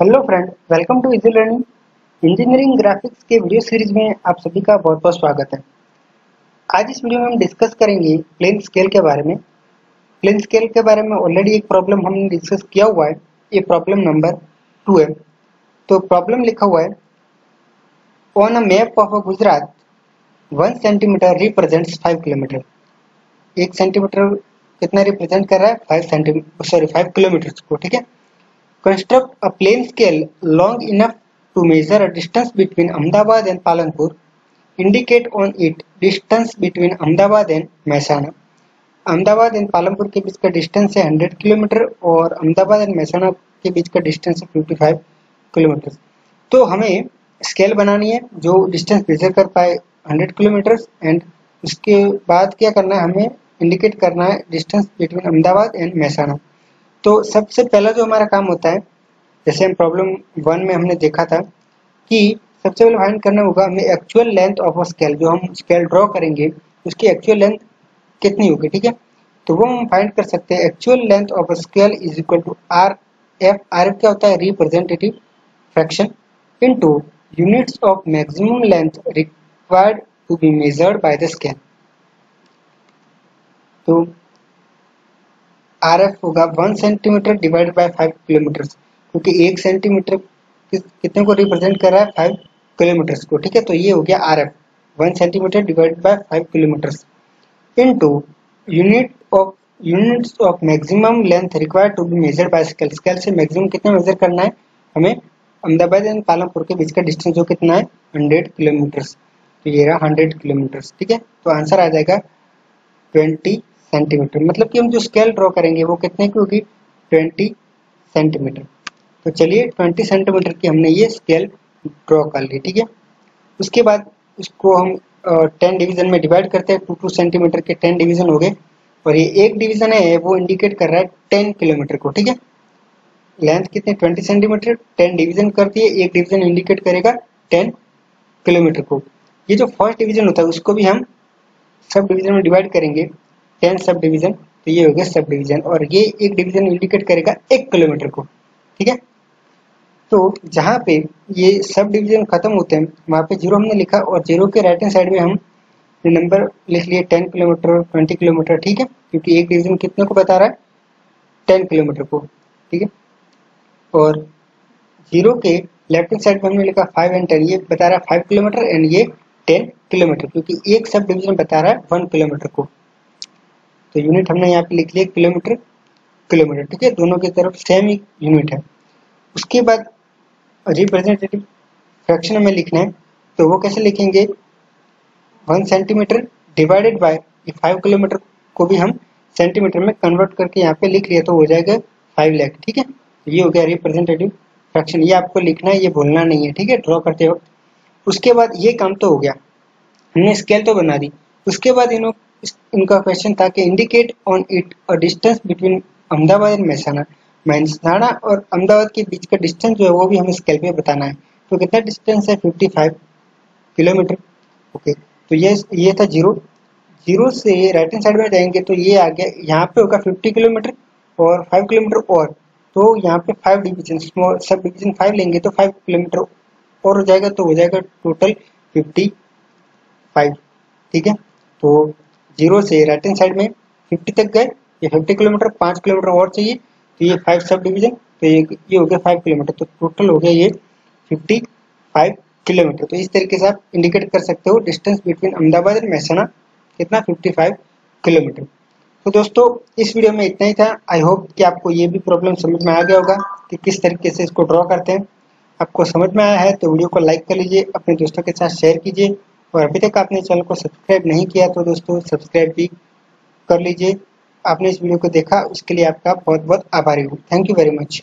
Hello friend welcome to easy learning engineering graphics के video series में आप सभी का बहुत बहुत स्वागत है। आज इस वीडियो में हम डिस्कस करेंगे प्लेन स्केल के बारे में। प्लेन स्केल के बारे में ऑलरेडी एक प्रॉब्लम हमने डिस्कस किया हुआ है। ये प्रॉब्लम नंबर टू है। तो प्रॉब्लम लिखा हुआ है on a map of a Gujarat one centimetre represents five kilometre एक सेंटीमीटर कितना रिप्रेजेंट कर रहा है? Five centimetre sorry five kilometre को, ठीक है? Construct a plane scale long enough to measure a distance between Ahmedabad and Palampur. Indicate on it distance between Ahmedabad and Mehsana. Ahmedabad and Palampur के बीच का distance है 100 kilometre और Ahmedabad and Mehsana के बीच का डिस्टेंस है 55 किलोमीटर तो हमें स्केल बनानी है जो डिस्टेंस मेजर कर पाए 100 किलोमीटर एंड उसके बाद क्या करना है हमें इंडिकेट करना है distance between Ahmedabad and Mehsana तो सबसे पहला जो हमारा काम होता है, जैसे हम प्रॉब्लम वन में हमने देखा था, कि सबसे पहले फाइंड करना होगा हमें actual length of a scale जो हम स्केल ड्रॉ करेंगे, उसकी एक्चुअल लेंथ कितनी होगी, ठीक है? तो वो हम फाइंड कर सकते हैं actual length of a scale is equal to R F R F क्या होता है? Representative fraction into units of maximum length required to be measured by the scale तो आर एफ़ होगा, one centimetre divide by five kilometre क्योंकि एक centimetre कितने को represent कर रहा है? फाइव किलोमीटर को, ठीक है? तो ये हो गया R F one centimetre divide by five kilometre into unit of units of maximum length required to be measure by scale scale से मैक्सिमम कितना मेजर करना है? हमें अहमदाबाद एंड पालमपुर के बीच का डिस्टेंस जो कितना है? हंड्रेड किलोमीटर तो ये रहा हंड्रेड किलोमीटर ठीक है? तो आंसर आ जाएगा ट्वेंटी सेंटीमीटर। मतलब कि हम जो स्केल ड्रॉ करेंगे, वो कितने की होगी? Twenty centimetre. तो चलिए, ट्वेंटी सेंटीमीटर की हमने ये स्केल ड्रॉ कर ली, ठीक है? उसके बाद इसको हम टेन डिवीज़न में डिवाइड करते हैं। टू टू सेंटीमीटर के टेन डिवीज़न हो गए। और ये एक डिवीज़न है, वो इंडिकेट कर रहा है टेन किलोमीटर को, ठीक है? लेंथ कितने? Twenty centimetre. टेन डिवीज़न करती है, एक डिवीज़न इंडिकेट करेगा टेन किलोमीटर को। ये जो फ़र्स्ट डिवीज़न होता है, उसको भी हम सब डिवीज़न में डिवाइड करेंगे। टेन सब डिवीज़न तो ये हो गया सब डिवीज़न, और ये एक डिवीज़न इंडिकेट करेगा एक किलोमीटर को, ठीक है? तो जहाँ पे ये सब डिवीज़न खत्म होते हैं, वहाँ पे ज़ीरो हमने लिखा, और ज़ीरो के राइट हैंड साइड में हम नंबर लिख लिए, टेन किलोमीटर, ट्वेंटी किलोमीटर, ठीक है? क्योंकि एक डिवीज़न कितने को बता रहा है? टेन किलोमीटर को, ठीक है? और ज़ीरो के लेफ़्ट हैंड साइड में हमने लिखा फाइव एंड टेन, ये बता रहा है फाइव किलोमीटर, एंड ये टेन किलोमीटर, क्योंकि एक सब डिवीज़न बता रहा है वन किलोमीटर को। तो यूनिट हमने यहाँ पे लिख लिया किलोमीटर किलोमीटर ठीक है? दोनों की तरफ़ सेम ही यूनिट है। उसके बाद रिप्रेजेंटेटिव फ्रैक्शन हमें लिखना है तो वो कैसे लिखेंगे? One centimetre divided by five kilometre को भी हम सेंटीमीटर में कन्वर्ट करके यहाँ पे लिख लिया तो हो जाएगा फाइव लैख ठीक है? ये हो गया रिप्रेजेंटेटिव फ्रैक्शन ये आपको लिखना है, ये भूलना नहीं है, ठीक है? ड्रॉ करते वक्त। उसके बाद ये काम तो हो गया। हमने स्केल तो बना दी। उसके बाद इन इनका क्वेश्चन था कि indicate on it a distance between Ahmedabad and Mehsana. Mehsana और अहमदाबाद के बीच का डिस्टेंस जो है वो भी हमें स्केल पे बताना है। तो कितना डिस्टेंस है? 55 किलोमीटर। ओके तो ये ये था ज़ीरो ज़ीरो से राइट हैंड साइड में जाएँगे तो ये आ गया। यहाँ पे होगा 50 किलोमीटर और 5 किलोमीटर और। तो यहाँ पे five division small sub division five लेंगे तो फाइव किलोमीटर और हो जाएगा तो हो जाएगा टोटल फिफ्टी फाइव ठीक है? तो ज़ीरो से राइट हैंड साइड में फिफ्टी तक गए, ये फिफ्टी किलोमीटर, पाँच किलोमीटर और चाहिए तो ये फाइव सब डिवीज़न तो ये ये हो गया फाइव किलोमीटर तो टोटल हो गया ये फिफ्टी फाइव किलोमीटर। तो इस तरीके से आप इंडिकेट कर सकते हो डिस्टेंस बिटवीन अहमदाबाद और महसाना, कितना फिफ्टी फाइव किलोमीटर। तो दोस्तों, इस वीडियो में इतना ही था। आई होप कि आपको ये भी प्रॉब्लम समझ में आ गया होगा कि किस तरीके से इसको ड्रॉ करते हैं। आपको समझ में आया है तो वीडियो को लाइक कर लीजिए, अपने दोस्तों के साथ शेयर कीजिए। और अभी तक आपने चैनल को सब्सक्राइब नहीं किया तो दोस्तों सब्सक्राइब भी कर लीजिए। आपने इस वीडियो को देखा, उसके लिए आपका बहुत बहुत आभारी हूँ। Thank you very much